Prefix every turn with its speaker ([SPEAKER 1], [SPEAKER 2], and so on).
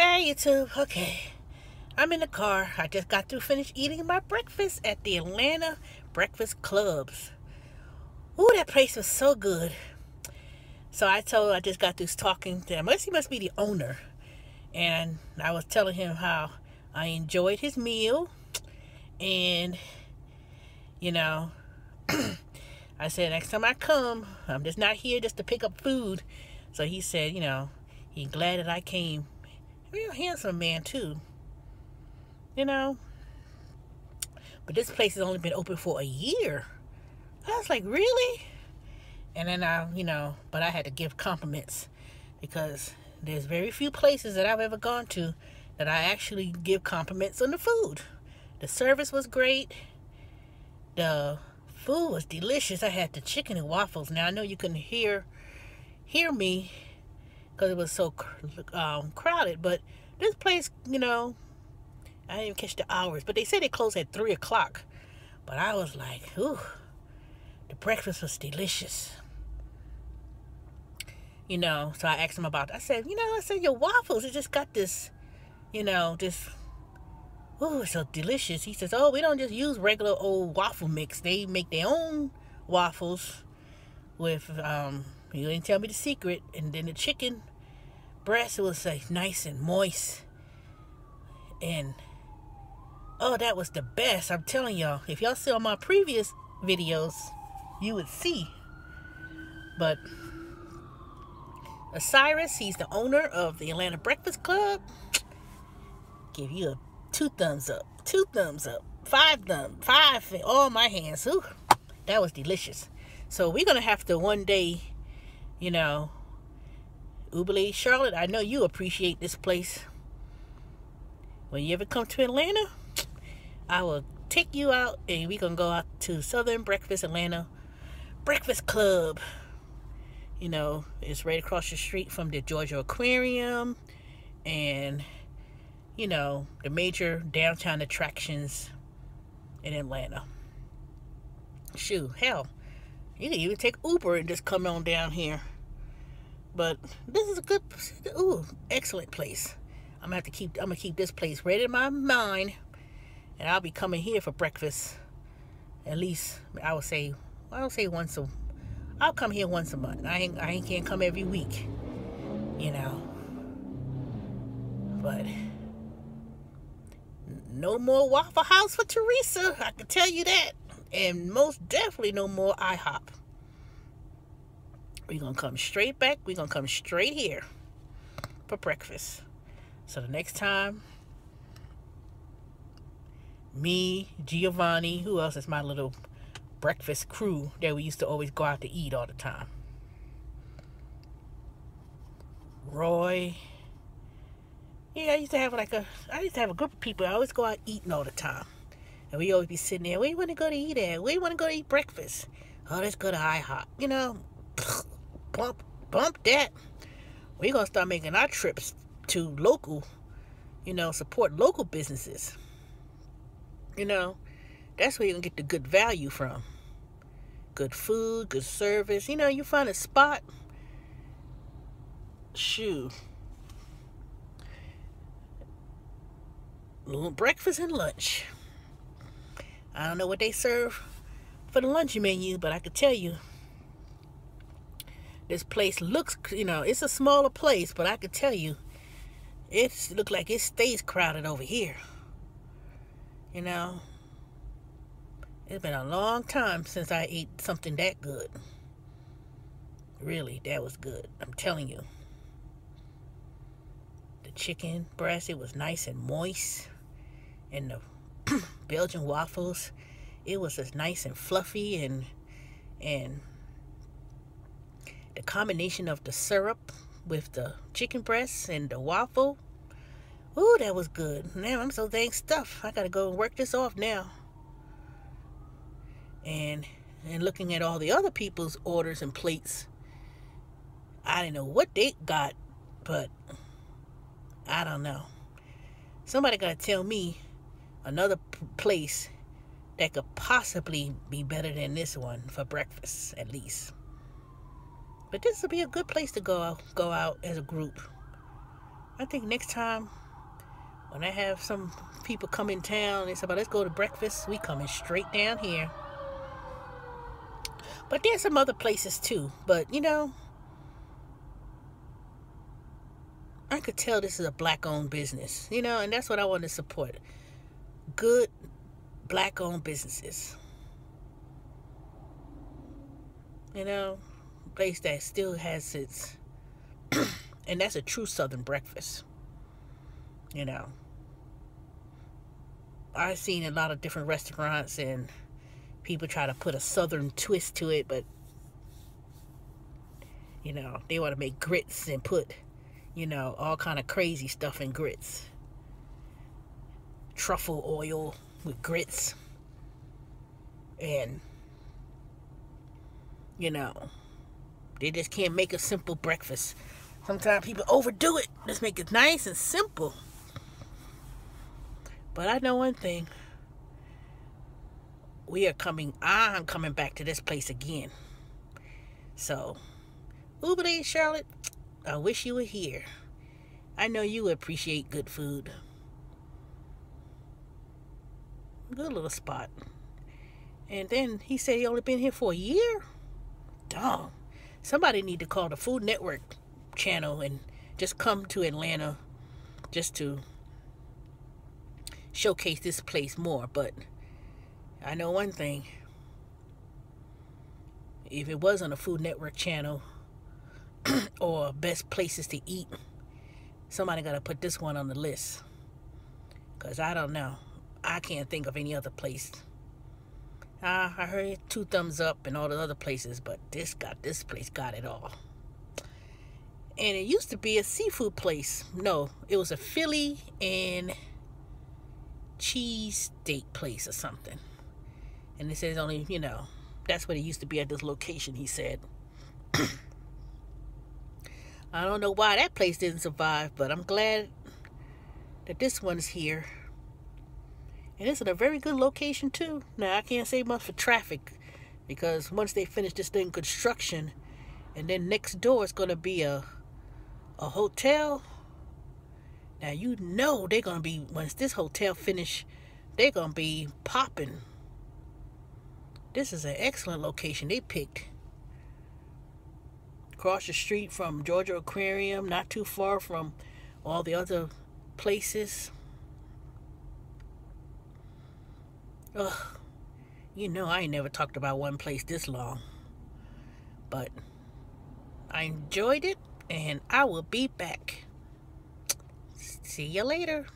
[SPEAKER 1] Hey, YouTube. Okay. I'm in the car. I just got to finish eating my breakfast at the Atlanta Breakfast Clubs. Ooh, that place was so good. So I told I just got through talking to him. He must be the owner. And I was telling him how I enjoyed his meal. And, you know, I said, next time I come, I'm just not here just to pick up food. So he said, you know, he's glad that I came. Real handsome man, too. You know? But this place has only been open for a year. I was like, really? And then I, you know, but I had to give compliments because there's very few places that I've ever gone to that I actually give compliments on the food. The service was great. The food was delicious. I had the chicken and waffles. Now I know you couldn't hear hear me because it was so um, crowded, but this place, you know, I didn't even catch the hours, but they said they closed at three o'clock. But I was like, ooh, the breakfast was delicious. You know, so I asked him about. I said, you know, I said your waffles. It just got this, you know, this oh, it's so delicious. He says, oh, we don't just use regular old waffle mix. They make their own waffles with, um, he didn't tell me the secret. And then the chicken breast was like nice and moist. And, oh, that was the best. I'm telling y'all. If y'all saw my previous videos, you would see. But Osiris, he's the owner of the Atlanta Breakfast Club. Give you a two thumbs up, two thumbs up, five thumbs, five, all oh, my hands. Ooh, that was delicious. So we're gonna have to one day, you know, Ubele Charlotte. I know you appreciate this place. When you ever come to Atlanta, I will take you out and we're gonna go out to Southern Breakfast Atlanta Breakfast Club. You know, it's right across the street from the Georgia Aquarium and you know, the major downtown attractions in Atlanta. Shoot, hell, you can even take Uber and just come on down here. But this is a good, ooh, excellent place. I'm gonna have to keep, I'm gonna keep this place right in my mind, and I'll be coming here for breakfast. At least I would say, I would say once a, I'll come here once a month. I ain't, I ain't can't come every week, you know. But no more Waffle House for Teresa. I can tell you that. And most definitely no more IHOP. We're going to come straight back. We're going to come straight here for breakfast. So the next time, me, Giovanni, who else is my little breakfast crew that we used to always go out to eat all the time? Roy, yeah, I used to have like a, I used to have a group of people. I always go out eating all the time. And we always be sitting there, where you want to go to eat at? Where you want to go to eat breakfast? Oh, let's go to IHOP. You know, bump, bump that. We're going to start making our trips to local, you know, support local businesses. You know, that's where you can get the good value from. Good food, good service. You know, you find a spot. Shoot breakfast and lunch. I don't know what they serve for the lunch menu, but I could tell you this place looks, you know, it's a smaller place, but I could tell you it looks like it stays crowded over here. You know, it's been a long time since I ate something that good. Really, that was good. I'm telling you. The chicken breast, it was nice and moist and the Belgian waffles. It was as nice and fluffy and and the combination of the syrup with the chicken breast and the waffle. Ooh, that was good. Man, I'm so dang stuffed. I gotta go and work this off now. And and looking at all the other people's orders and plates, I didn't know what they got, but I don't know. Somebody gotta tell me another place that could possibly be better than this one for breakfast at least but this would be a good place to go out, go out as a group I think next time when I have some people come in town, they say, "But let's go to breakfast." We coming straight down here. But there's some other places too. But you know, I could tell this is a black-owned business. You know, and that's what I want to support. Good black-owned businesses. You know, place that still has its, and that's a true Southern breakfast. You know, I've seen a lot of different restaurants and people try to put a Southern twist to it, but you know, they want to make grits and put, you know, all kind of crazy stuff in grits. Truffle oil with grits. And you know, they just can't make a simple breakfast. Sometimes people overdo it. Let's make it nice and simple. But I know one thing. We are coming, I'm coming back to this place again. So, Uber Charlotte, I wish you were here. I know you appreciate good food. Good little spot. And then he said he only been here for a year. Dog. Somebody need to call the Food Network channel and just come to Atlanta just to showcase this place more. But I know one thing. If it wasn't a Food Network channel or best places to eat, somebody got to put this one on the list. Because I don't know. I can't think of any other place uh, I heard two thumbs up and all the other places, but this got this place got it all. And it used to be a seafood place. No, it was a Philly and cheese steak place or something. And it says only, you know, that's what it used to be at this location, he said. I don't know why that place didn't survive, but I'm glad that this one's here. And it's in a very good location too. Now I can't say much for traffic because once they finish this thing construction and then next door is gonna be a a hotel. Now you know they're gonna be once this hotel finish, they're gonna be popping. This is an excellent location they picked. Across the street from Georgia Aquarium, not too far from all the other places. Ugh. You know I ain't never talked about one place this long. But I enjoyed it and I will be back. See you later.